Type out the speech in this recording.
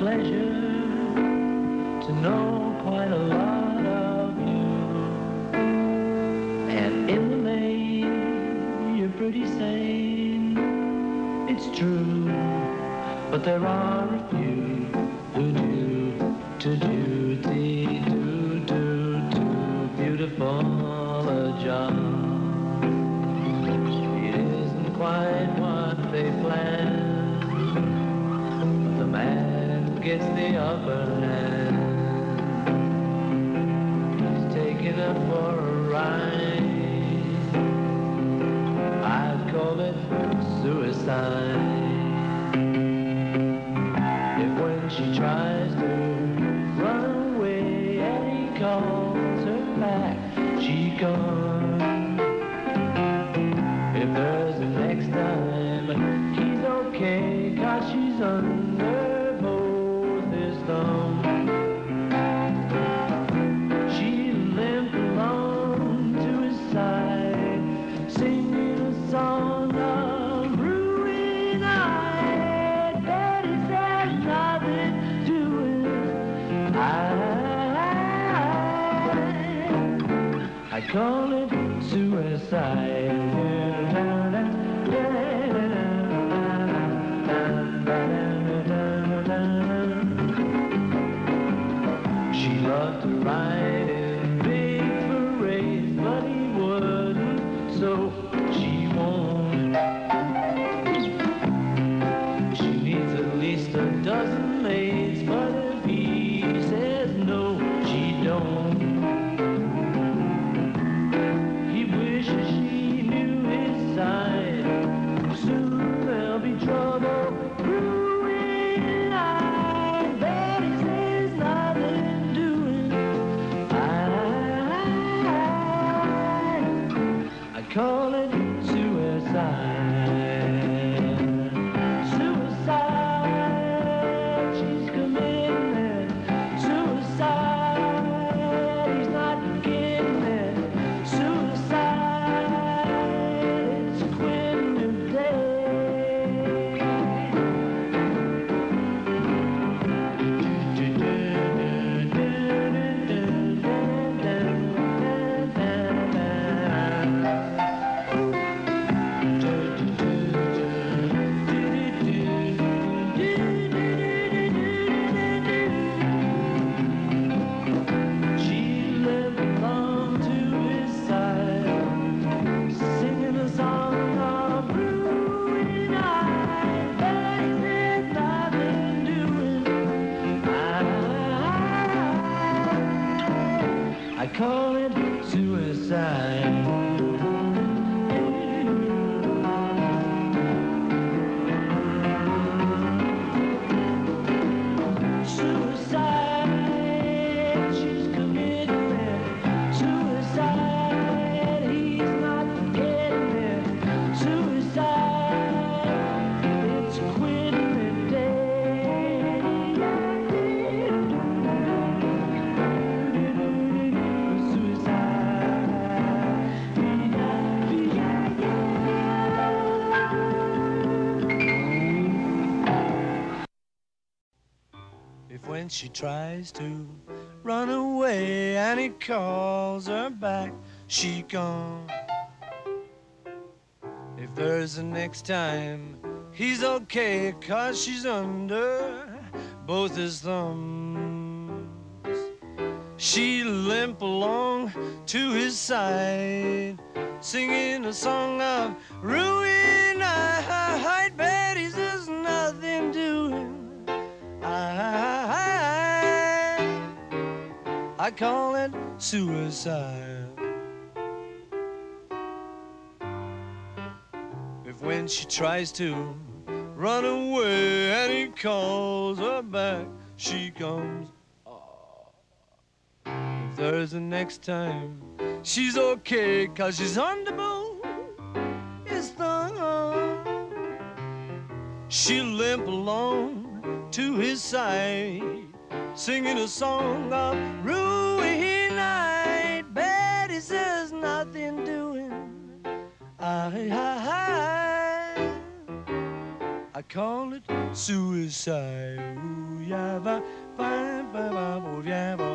pleasure to know quite a lot of you. And in the main, you're pretty sane. It's true, but there are a few who do to do the do do do beautiful a job. It isn't quite what they planned, the upper hand. Taking her for a ride. I'd call it suicide. If when she tries to run away and he calls her back, she gone. If there's a next time, he's okay, cause she's under I, call it suicide. Call it suicide. Call it suicide. If when she tries to run away and he calls her back, she gone. If there's a next time, he's okay, cause she's under both his thumbs. She limp along to his side, singing a song of ruin. I call it suicide. If when she tries to run away and he calls her back, she comes. Oh. If there's a next time, she's okay, cause she's on the boat. It's thumb. She'll limp along to his side, singing a song of ruin. I bet he says nothing doing. I, I, I, I call it suicide. Ooh, yeah, va, va, va, va, va, va.